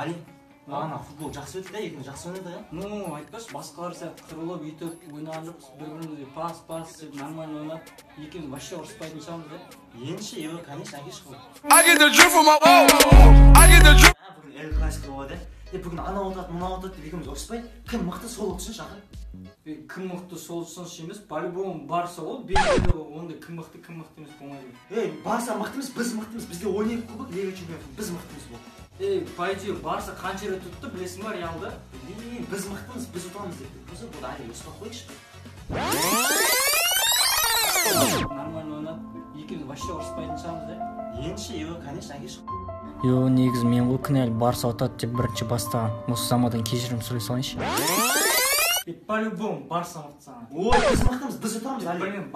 али? Ана футбол жақсы өтті да екеуміз жақсы ойнадық иә ну айтпашы басқалар сияқты қырылып өйтіп ойнаған жоқпыз бір бірімізге пас пас деп нормально ойнап екеуміз вообще ұрыспайтын шығармыз иә енді ше е конечно әкеш қой I get the drip from my I get the drip. а бүгін классико болады иә е бүгін анау ұтады мынау ұтады деп екеуміз ұрыспай кім мықты сол ұтсыншы аға кім мықты сол сонша емес по любому барса ғой белгілі онда кім мықты кім мықты емес болмайды ей барса мықты емес біз мықтымыз бізге ойнайық кубок лига чемпионов біз мықтымыз бұл ей по идее барса қанша рет ұтты білесің ба реалды біз мықтымыз біз ұтамыз деп болса бұл әлі ұстап қойшы нормально ойнап екеуміз вообще ұрыспайтын шығармыз иә енді ше конечно әкеш йо негізі мен ғой кінәлі барса ұтады деп бірінші бастаған осы замадан кешірім сұрай салайыншы. По любому барса мықты саған. Ой біз мықтымыз біз ұтамыз әлі білмеймін